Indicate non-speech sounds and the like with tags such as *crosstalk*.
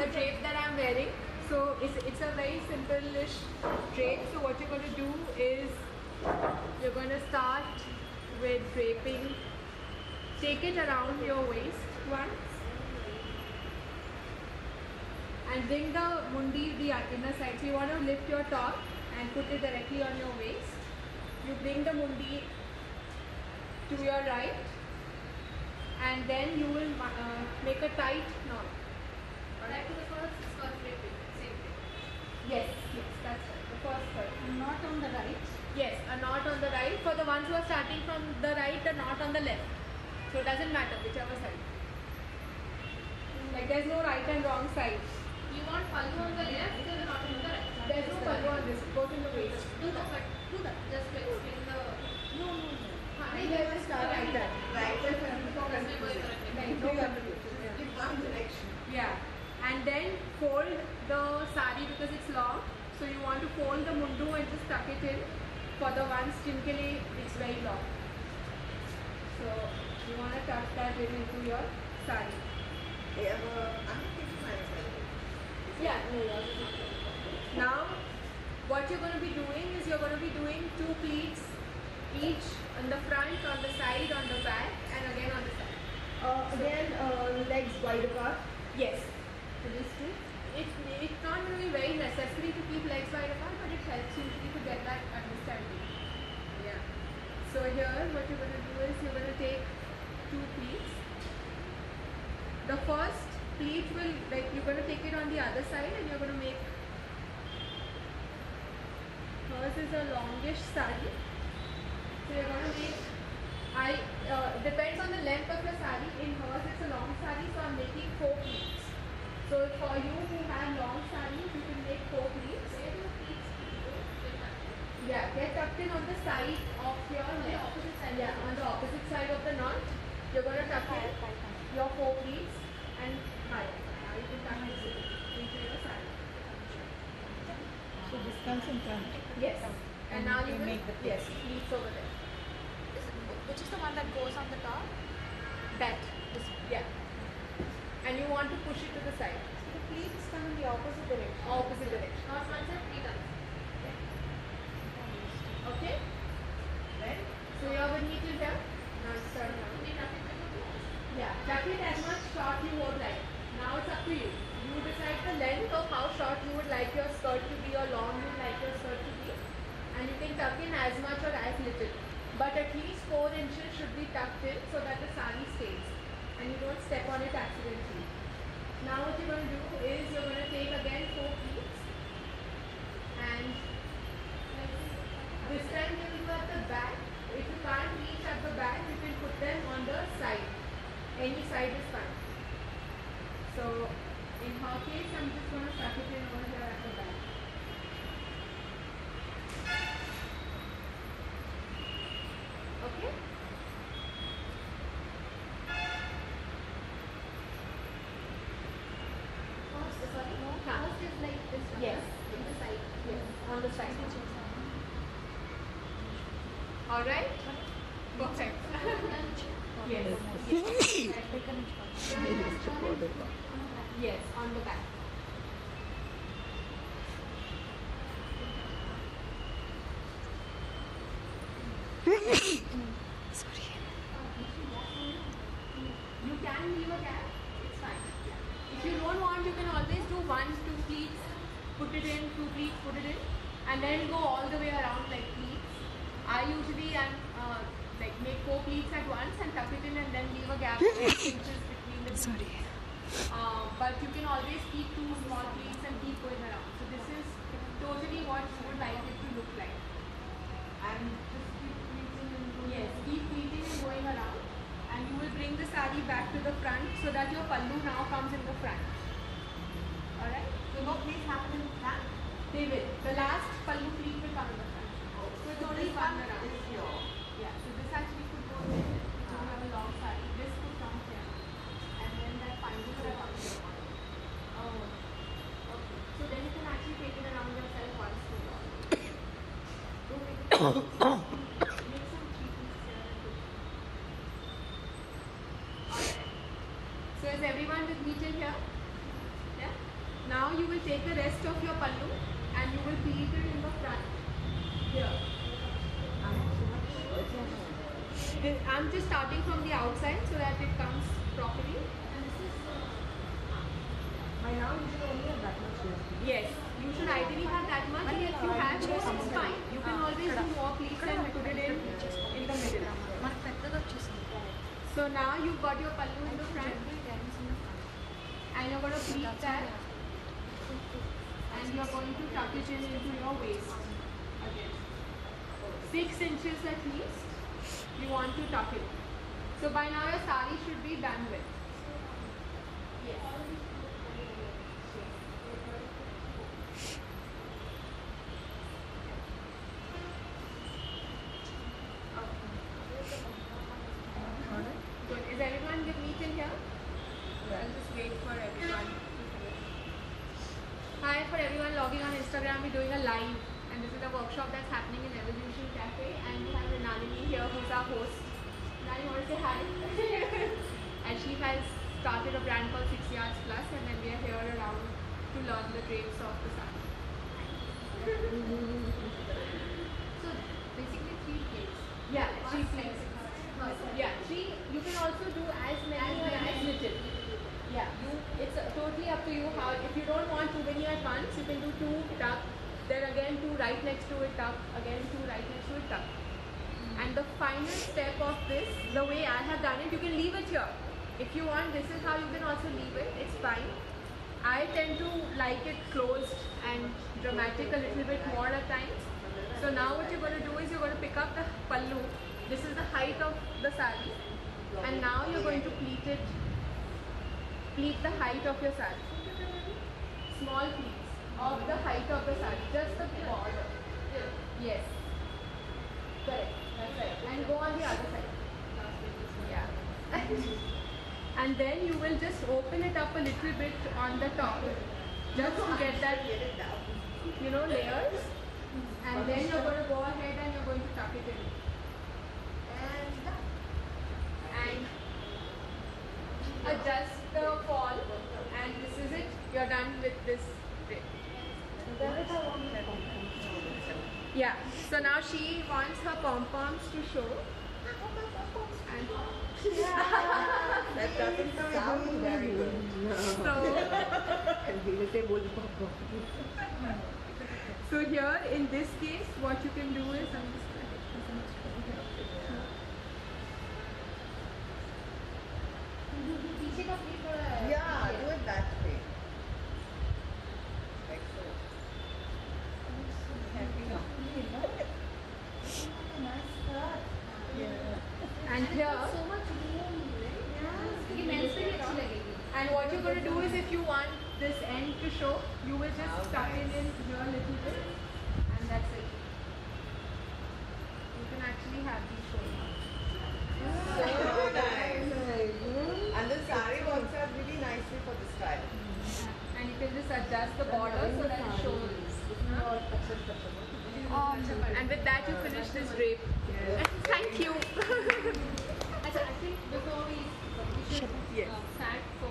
the drape that I'm wearing. So it's, it's a very simple-ish drape. So what you're going to do is you're going to start with draping. Take it around your waist once. And bring the mundi, the inner side. So you want to lift your top and put it directly on your waist. You bring the mundi to your right and then you will uh, make a tight knot. Back to the first skirt draping. Same thing. Yes, yes, that's right. The first skirt. Not on the right. Yes, uh, a knot on the right. For the ones who are starting from the right, a knot on the left. So it doesn't matter whichever side. Like there's no right and wrong sides. You want pallu on the left and not on the right. There's no pallu on this. It goes in the waist. Do that. But do that. Just to explain the. No, no, no. They never start like that. Right. Like, no confusion. Yeah. In one direction. Yeah. And then fold the sari because it's long. So you want to fold the mundu and just tuck it in. For the ones jinkele, it's very long. So you want to tuck that in into your sari. Yeah, well, I'm thinking myself. Yeah, no, yours is not Now, what you're going to be doing is you're going to be doing two pleats each on the front, on the side, on the back, and again on the side. Uh, again, uh, legs wide apart. Yes. So these two. It's, it's not really very necessary to keep legs wide apart, but it helps usually to get that understanding. Yeah. So here, what you're going to do is you're going to take two pleats. The first pleat will, like, you're going to take it on the other side and you're going to make. Hers is a longish sari. So you're going to make. I uh, depends on the length of your sari. In hers, it's a long sari, so I'm making four pleats. So for you who have long saris, you can make four pleats. Where do pleats? Get. Yeah, get tucked in on the side of your On the opposite side. Yeah, on the opposite side of the knot. You're going to tuck in your four pleats and higher. Now you can tuck it into your sari. So this comes in front. Yes. And now you You will make the yes, pleats over there. Is it, which is the one that goes on the top? That. This, yeah. And you want to push it to the side. So the pleats come in the opposite direction. Opposite direction. Not one side, three times. Okay? Right? So you are with me till here? Now it's turn now. We have it with the Yeah, tuck it as much short you would like. Now it's up to you. You decide the length of how short you would like your skirt to be or long you would like your skirt to be. And you can tuck in as much or as little. But at least 4 inches should be tucked in so that the sari stays. And you don't step on it accidentally. Now what you're going to do is you're going to take again 4 pleats. And this time you will go at the back. If you can't reach at the back, you can put them on the side. Any side is fine. So in her case, I'm just going to tuck it in over here at the back. Okay? First, sorry, no. Huh. First is like this one. Yes. In the side. Yes. On the side. Alright? Perfect. yes. Yes, on the back. You can leave a gap, it's fine. If you don't want, you can always do one, two pleats, put it in, two pleats, put it in, and then go all the way around like pleats. I usually am uh, like make four pleats at once and tuck it in and then leave a gap of *laughs* inches between the Sorry. Uh, but you can always keep two small pleats and keep going around. So this is totally what you would like it to look like. And just keep pleating and going. Yes, keep pleating and going around. And you will bring the sari back to the front so that your pallu now comes in the front. Alright? So no please happen in front. They will. The last pallu pleat will come in the front. So it's only one around. is your. Yeah, so this actually could go there. If you have a long sari. This could come here. And then that final could come here. Oh. Okay. So then you can actually take it around yourself once in a while. Don't make it. Make some cheapness here and there. Alright. So is everyone with me till here? Yeah? now you will take the rest of your pallu and you will peel it in the front. Here. I'm just starting from the outside so that it comes properly. And this is uh, by now you should only have that much left. Yes, you should ideally have that much. And if you have more, it's fine. You can always do more pleats and put it in in the middle. So now you've got your pallu in the front, and you're going to pleat that and you're going to tuck it in into your waist again. Six inches at least you want to tuck it. So by now your sari should be done with. Yes. Good. Is everyone with me till here? I'll just wait for everyone. Hi for everyone logging on Instagram. We're doing a live, and this is a workshop that's happening in Evolution Cafe. And we have Nalini here, who's our host. Nalini, want to say hi? *laughs* and she has started a brand called Six Yards Plus, and then we are here around to learn the traits of the sun. *laughs* so basically, three plates. Yeah, three plates. Yeah, three. You can also do as many as, as little. Yeah. You it's totally up to you. How if you don't want too many at once, you can do two tuck, then again two right next to it tuck, again two right next to it tuck. Mm-hmm. And the final step of this, the way I have done it, you can leave it here. If you want, this is how you can also leave it. It's fine. I tend to like it closed and dramatic a little bit more at times. So now what you're going to do is you're going to pick up the pallu. This is the height of the sari. And now you're going to pleat it, pleat the height of your sari. Small pleats of the height of the sari, just the border. Yes. Correct. That's right. And go on the other side. Yeah. *laughs* and then you will just open it up a little bit on the top, just to get that, you know, layers. And then you're going to go ahead and you're going to tuck it in. And done. And adjust the fall. And this is it. You're done with this drape. Then if I want that Yeah. So now she wants pom poms to show. And *laughs* That doesn't *laughs* sound very good. so, And he will say, "Bol papa." so here in this case, what you can do is I'm just going to do is if you want this end to show, you will just oh, tuck nice. it in here a little bit and that's it. You can actually have these showing *laughs* up. So nice. And the sari works out really nicely for this style. And you can just adjust the border so that it shows. Um, and with that you finish this drape. Yes. *laughs* Thank you. *laughs* I think before we, uh, we should yes. uh,